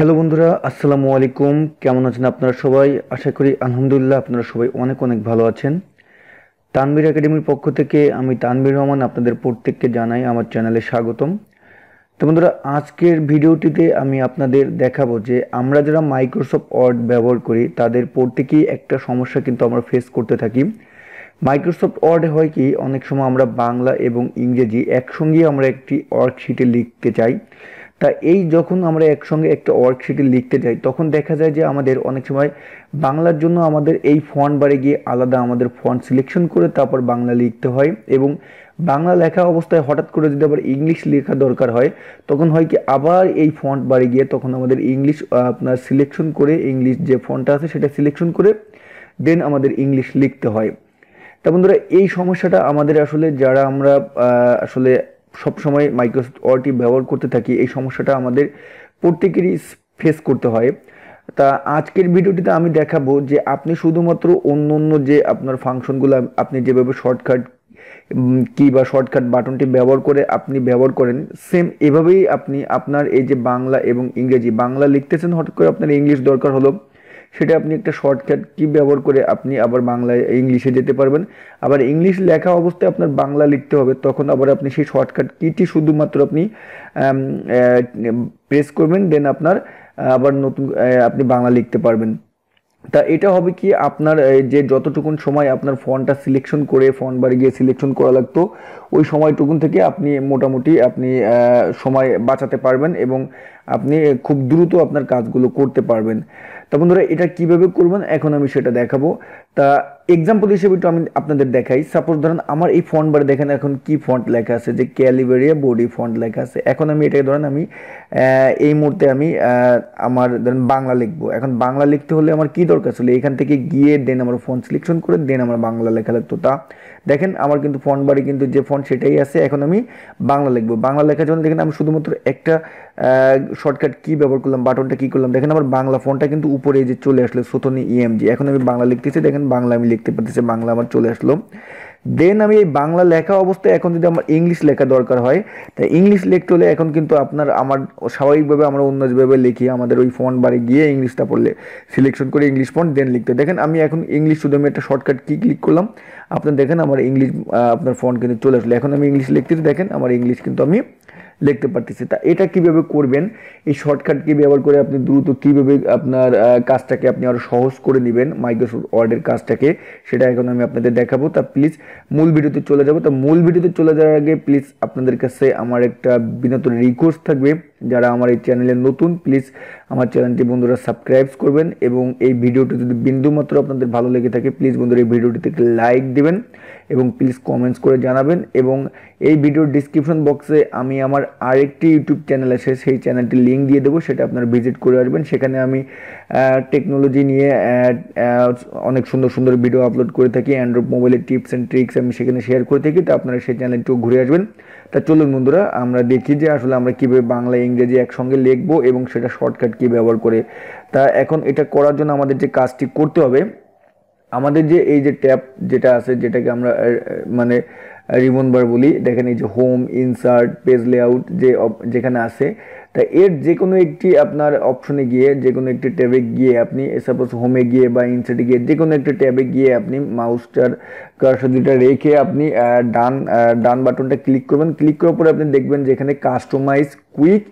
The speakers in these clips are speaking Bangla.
হ্যালো বন্ধুরা, আসসালামু আলাইকুম। কেমন আছেন আপনারা সবাই? আশা করি আলহামদুলিল্লাহ আপনারা সবাই অনেক অনেক ভালো আছেন। তানবীর একাডেমির পক্ষ থেকে আমি তানবীর রহমান আপনাদের প্রত্যেককে জানাই আমার চ্যানেলে স্বাগতম। তো বন্ধুরা, আজকের ভিডিওটিতে আমি আপনাদের দেখাবো যে আমরা যারা মাইক্রোসফট ওয়ার্ড ব্যবহার করি, তাদের প্রত্যেকেই একটা সমস্যা কিন্তু আমরা ফেস করতে থাকি। মাইক্রোসফট ওয়ার্ডে হয় কি, অনেক সময় আমরা বাংলা এবং ইংরেজি একসঙ্গে আমরা একটি ওয়ার্কশিটে লিখতে চাই। তা এই যখন আমরা একসঙ্গে একটা ওয়ার্কশিটে লিখতে যাই, তখন দেখা যায় যে আমাদের অনেক সময় বাংলার জন্য আমাদের এই ফন্ট বারে গিয়ে আলাদা আমাদের ফন্ট সিলেকশন করে তারপর বাংলা লিখতে হয় এবং বাংলা লেখা অবস্থায় হঠাৎ করে যদি আবার ইংলিশ লেখা দরকার হয়, তখন হয় কি আবার এই ফন্ট বারে গিয়ে তখন আমাদের ইংলিশ আপনার সিলেকশন করে ইংলিশ যে ফন্টটা আছে সেটা সিলেকশন করে দেন আমাদের ইংলিশ লিখতে হয়। তা বন্ধুরা, এই সমস্যাটা আমাদের আসলে যারা আমরা আসলে সবসময় মাইক্রোসফট ওয়ার্ডটি ব্যবহার করতে থাকি, এই সমস্যাটা আমাদের প্রত্যেকেরই ফেস করতে হয়। তা আজকের ভিডিওটিতে আমি দেখাবো যে আপনি শুধুমাত্র অন্য অন্য যে আপনার ফাংশনগুলো আপনি যেভাবে শর্টকাট কি বা শর্টকাট বাটনটি ব্যবহার করে আপনি ব্যবহার করেন সেম এভাবেই আপনি আপনার এই যে বাংলা এবং ইংরেজি, বাংলা লিখতেছেন, হঠাৎ করে আপনার ইংলিশ দরকার হলো। সেটা আপনি একটা শর্টকাট কি ব্যবহার করে আপনি আবার বাংলায়, ইংলিশে যেতে পারবেন। আবার ইংলিশ লেখা অবস্থায় আপনার বাংলা লিখতে হবে, তখন আবার আপনি সেই শর্টকাট কিটি শুধুমাত্র আপনি প্রেস করবেন দেন আপনার আবার নতুন আপনি বাংলা লিখতে পারবেন। তা এটা হবে কি আপনার যে যতটুকুন সময় আপনার ফোনটা সিলেকশন করে, ফোন বাড়ি গিয়ে সিলেকশন করা লাগতো, ওই সময়টুকুন থেকে আপনি মোটামুটি আপনি সময় বাঁচাতে পারবেন এবং আপনি খুব দ্রুত আপনার কাজগুলো করতে পারবেন। তা বন্ধুরা, এটা কীভাবে করবেন? এখন আমি সেটা দেখাবো। তা এক্সাম্পল হিসেবে একটু আমি আপনাদের দেখাই। সাপোজ ধরেন আমার এই ফন্ট বারে দেখেন এখন কি ফন্ট লেখা আছে, যে ক্যালিবেরিয়া বডি ফন্ট লেখা আছে। এখন আমি এটাকে ধরেন আমি এই মুহূর্তে আমি আমার ধরেন বাংলা লিখব। এখন বাংলা লিখতে হলে আমার কি দরকার ছিল? এখান থেকে গিয়ে দেন আমার ফন্ট সিলেকশন করে দেন আমার বাংলা লেখা লাগতো। তা দেখেন আমার কিন্তু ফন্ট বারে কিন্তু যে ফন্ট সেটাই আছে, এখন আমি বাংলা লিখব। বাংলা লেখার জন্য দেখেন আমি শুধুমাত্র একটা শর্টকাট কি ব্যবহার করলাম বাটনটা কি করলাম, দেখেন আমার বাংলা ফোনটা কিন্তু উপরে যে চলে আসলো সোথনি ইএমজি এখন আমি বাংলা লিখতেছি, দেখেন বাংলা আমি লিখতে পারতেছি, বাংলা আমার চলে আসলো। দেন আমি এই বাংলা লেখা অবস্থায় এখন যদি আমার ইংলিশ লেখা দরকার হয় তাই ইংলিশ লিখতে হলে এখন কিন্তু আপনার আমার স্বাভাবিকভাবে আমরা অন্য যেভাবে লিখি, আমাদের ওই ফোন বাড়ি গিয়ে ইংলিশটা পড়লে সিলেকশন করে ইংলিশ ফন্ট দেন লিখতে দেখেন আমি এখন ইংলিশ শুধু আমি একটা শর্টকাট কি ক্লিক করলাম, আপনার দেখেন আমার ইংলিশ আপনার ফোন কিন্তু চলে আসলো। এখন আমি ইংলিশ লিখতেছি, দেখেন আমার ইংলিশ কিন্তু আমি লিখতে পারতেছি। তা এটা কীভাবে করবেন? এই শর্টকাটকে ব্যবহার করে আপনি দ্রুত কীভাবে আপনার কাজটাকে আপনি আরও সহজ করে নেবেন মাইক্রোসফট ওয়ার্ডের কাজটাকে, সেটা এখন আমি আপনাদের দেখাবো। তা প্লিজ মূল ভিডিওতে চলে যাব। তা মূল ভিডিওতে চলে যাওয়ার আগে প্লিজ আপনাদের কাছে আমার একটা বিনত রিকোয়েস্ট থাকবে। যারা আমার এই চ্যানেলে নতুন প্লিজ আমার চ্যানেলটি বন্ধুরা সাবস্ক্রাইব করবেন এবং এই ভিডিওটি যদি বিন্দুমাত্র আপনাদের ভালো লেগে থাকে প্লিজ বন্ধুরা এই ভিডিওটিতে লাইক দেবেন এবং প্লিজ কমেন্টস করে জানাবেন এবং এই ভিডিওর ডিসক্রিপশন বক্সে আমি আমার আরেকটি ইউটিউব চ্যানেল আছে, সেই চ্যানেলটির লিঙ্ক দিয়ে দেবো, সেটা আপনারা ভিজিট করে আসবেন। সেখানে আমি টেকনোলজি নিয়ে অনেক সুন্দর সুন্দর ভিডিও আপলোড করে থাকি অ্যান্ড্রয়েড মোবাইলের টিপস অ্যান্ড ট্রিক্স আমি সেখানে শেয়ার করে থাকি, তো আপনারা সেই চ্যানেলটিও ঘুরে আসবেন। তা চলুন বন্ধুরা, আমরা দেখি যে আসলে আমরা কীভাবে বাংলা ইংরেজি একসঙ্গে লিখব এবং সেটা শর্টকাট কি ব্যবহার করে। তা এখন এটা করার জন্য আমাদের যে কাজটি করতে হবে, আমাদের যে এই যে ট্যাব যেটা আছে, যেটাকে আমরা মানে রিবন বার বলি, দেখেন এই যে হোম ইনসার্ট পেজ লেআউট যে যেখানে আছে, তা এর যে কোনো একটি আপনার অপশনে গিয়ে যে কোনো একটি ট্যাবে গিয়ে আপনি সাপোজ হোমে গিয়ে বা ইনসার্টে গিয়ে যে কোনো একটি ট্যাবে গিয়ে আপনি মাউসটার কারসার দুটা রেখে আপনি ডান ডান বাটনটা ক্লিক করবেন। ক্লিক করার পরে আপনি দেখবেন যে এখানে কাস্টমাইজ কুইক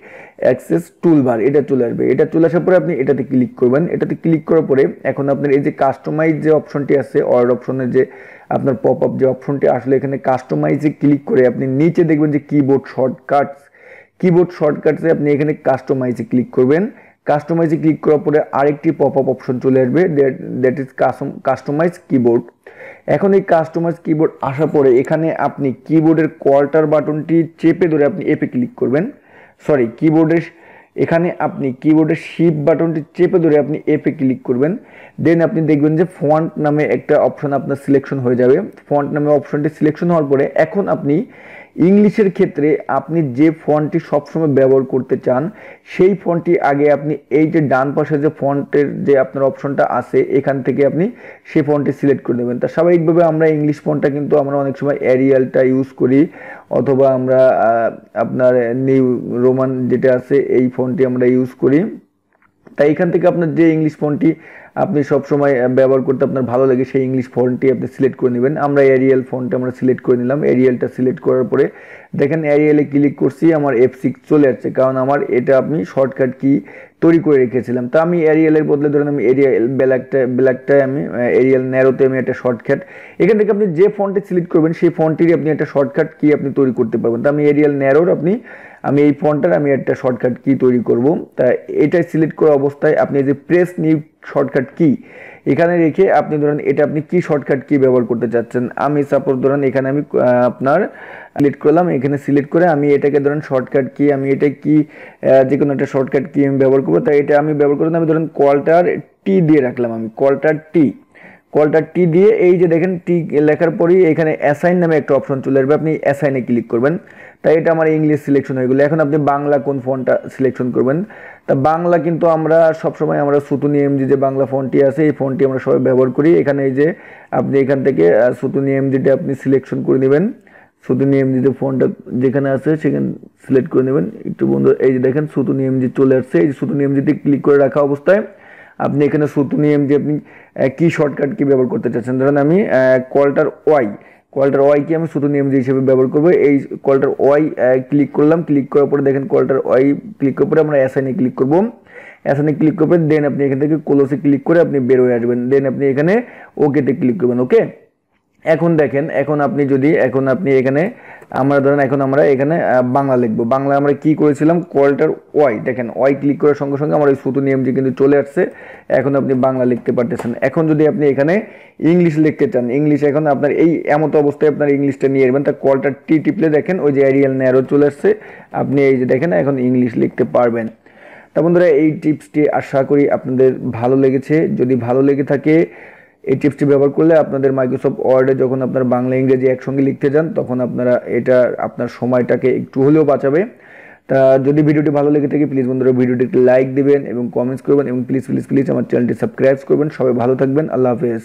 অ্যাক্সেস টুলবার এটা চলে আসবে। এটা চলে আসার পরে আপনি এটাতে ক্লিক করবেন। এটাতে ক্লিক করার পরে এখন আপনার এই যে কাস্টমাইজ যে অপশনটি আছে অর্ড অপশনের যে আপনার পপ আপ যে অপশনটি আসলে এখানে কাস্টমাইজে ক্লিক করে আপনি নিচে দেখবেন যে কিবোর্ড শর্টকাটস কিবোর্ড শর্টকাটসে আপনি এখানে কাস্টমাইজে ক্লিক করবেন। কাস্টমাইজে ক্লিক করার পরে আরেকটি পপ আপ অপশন চলে আসবে দ্যাট ইজ কাস্টমাইজ কিবোর্ড এখন এই কাস্টমাইজ কিবোর্ড আসার পরে এখানে আপনি কিবোর্ডের কোয়ার্টার বাটনটি চেপে ধরে আপনি এপে ক্লিক করবেন। সরি কিবোর্ডের এখানে আপনি কিবোর্ডের শিপ বাটনটি চেপে ধরে আপনি এফে ক্লিক করবেন। দেন আপনি দেখবেন যে ফন্ট নামে একটা অপশন আপনার সিলেকশন হয়ে যাবে। ফন্ট নামে অপশনটি সিলেকশন হওয়ার পরে এখন আপনি ইংলিশের ক্ষেত্রে আপনি যে ফন্টটি সবসময় ব্যবহার করতে চান, সেই ফন্টটি আগে আপনি এই যে ডান পাশে যে ফন্টের যে আপনার অপশনটা আছে, এখান থেকে আপনি সেই ফন্টটি সিলেক্ট করে দেবেন। তা স্বাভাবিকভাবে আমরা ইংলিশ ফন্টটা কিন্তু আমরা অনেক সময় অ্যারিয়ালটা ইউজ করি, অথবা আমরা আপনার নিউ রোমান যেটা আছে, এই ফন্টটি আমরা ইউজ করি। তাই এখান থেকে আপনার যে ইংলিশ ফন্টটি আপনি সব সময় ব্যবহার করতে আপনার ভালো লাগে সেই ইংলিশ ফন্টটি আপনি সিলেক্ট করে নেবেন। আমরা এরিয়াল ফন্টটা আমরা সিলেক্ট করে নিলাম। এরিয়ালটা সিলেক্ট করার পরে দেখেন এরিয়ালে ক্লিক করছি, আমার এফ সিক্স চলে যাচ্ছে কারণ আমার এটা আপনি শর্টকাট কি তৈরি করে রেখেছিলাম। তা আমি এরিয়ালের বদলে ধরেন আমি এরিয়াল ব্ল্যাকটা ব্ল্যাকটায় আমি এরিয়াল ন্যারোতে আমি একটা শর্টকাট এখান থেকে আপনি যে ফন্টে সিলেক্ট করবেন, সেই ফন্টটিরই আপনি একটা শর্টকাট কি আপনি তৈরি করতে পারবেন। তা আমি এরিয়াল ন্যারোর আপনি আমি এই ফোনটার আমি একটা শর্টকাট কি তৈরি করব। তা এটা সিলেক্ট করা অবস্থায় আপনি যে প্রেস নিউ শর্টকাট কি এখানে রেখে আপনি ধরেন এটা আপনি কি শর্টকাট কি ব্যবহার করতে চাচ্ছেন? আমি সাপোজ ধরেন এখানে আমি আপনার সিলেক্ট করলাম, এখানে সিলেক্ট করে আমি এটাকে ধরেন শর্টকাট কি আমি এটা কি যে কোনো একটা শর্টকাট কি আমি ব্যবহার করব। তাই এটা আমি ব্যবহার করতে আমি ধরেন কলটার টি দিয়ে রাখলাম আমি কলটার টি কলটার টি দিয়ে এই যে দেখেন টি লেখার পরেই এখানে অ্যাসাইন নামে একটা অপশন চলে আসবে, আপনি অ্যাসাইনে ক্লিক করবেন। তাই এটা আমার ইংলিশ সিলেকশন হয়ে গেলো। এখন আপনি বাংলা কোন ফোনটা সিলেকশন করবেন? তা বাংলা কিন্তু আমরা সবসময় আমরা সুতুনি এমজি যে বাংলা ফোনটি আছে, এই ফোনটি আমরা সবাই ব্যবহার করি। এখানে এই যে আপনি এখান থেকে সুতুনি এমজিটা আপনি সিলেকশন করে নেবেন। সুতুনি এমজি যে ফোনটা যেখানে আছে সেখানে সিলেক্ট করে নেবেন। একটু বন্ধু, এই যে দেখেন সুতুনি এমজি চলে আসছে। এই যে সুতুনি এমজিতে ক্লিক করে রাখা অবস্থায় আপনি এখানে সুতুনি এমজি আপনি কী শর্টকাট কী ব্যবহার করতে চাচ্ছেন? ধরেন আমি কলটার ওয়াই কলটার ওয়াই কি আমি শুধু নিয়ম হিসেবে ব্যবহার করব। এই কলটার ওয়াই ক্লিক করলাম ক্লিক করার পরে দেখেন কলটার ওয়াই ক্লিক করার পরে আমরা অ্যাসাইনে ক্লিক করব। অ্যাসাইনে ক্লিক করবেন দেন আপনি এখান থেকে ক্লোজে ক্লিক করে আপনি বের হয়ে আসবেন। দেন আপনি এখানে ওকেতে ক্লিক করবেন ওকে এখন দেখেন, এখন আপনি যদি, এখন আপনি এখানে, আমরা ধরেন এখন আমরা এখানে বাংলা লিখব। বাংলা আমরা কি করেছিলাম? কলটার ওয়াই, দেখেন, ওয়াই ক্লিক করার সঙ্গে সঙ্গে আমার ওই সুতো নিয়মটি কিন্তু চলে আসছে। এখন আপনি বাংলা লিখতে পারতেছেন। এখন যদি আপনি এখানে ইংলিশ লিখতে চান, ইংলিশ এখন আপনার এই, এমতো অবস্থায় আপনার ইংলিশটা নিয়ে এরবেন তা কলটার টি টিপলে দেখেন, ওই যে এরিয়াল ন্যারো চলে আসছে। আপনি এই যে দেখেন, এখন ইংলিশ লিখতে পারবেন। তা বন্ধুরা, এই টিপসটি আশা করি আপনাদের ভালো লেগেছে। যদি ভালো লেগে থাকে এই টিপসটি ব্যবহার করলে আপনাদের মাইক্রোসফট ওয়ার্ডে যখন আপনার বাংলা, ইংরেজি একসঙ্গে লিখতে যান, তখন আপনারা এটা, আপনার সময়টাকে একটু হলেও বাঁচাবে। তা যদি ভিডিওটি ভালো লেগে থাকে প্লিজ বন্ধুরা, ভিডিওটি লাইক দেবেন এবং কমেন্টস করবেন এবং প্লিজ প্লিজ প্লিজ আমার চ্যানেলটি সাবস্ক্রাইব করবেন। সবাই ভালো থাকবেন। আল্লাহ হাফেজ।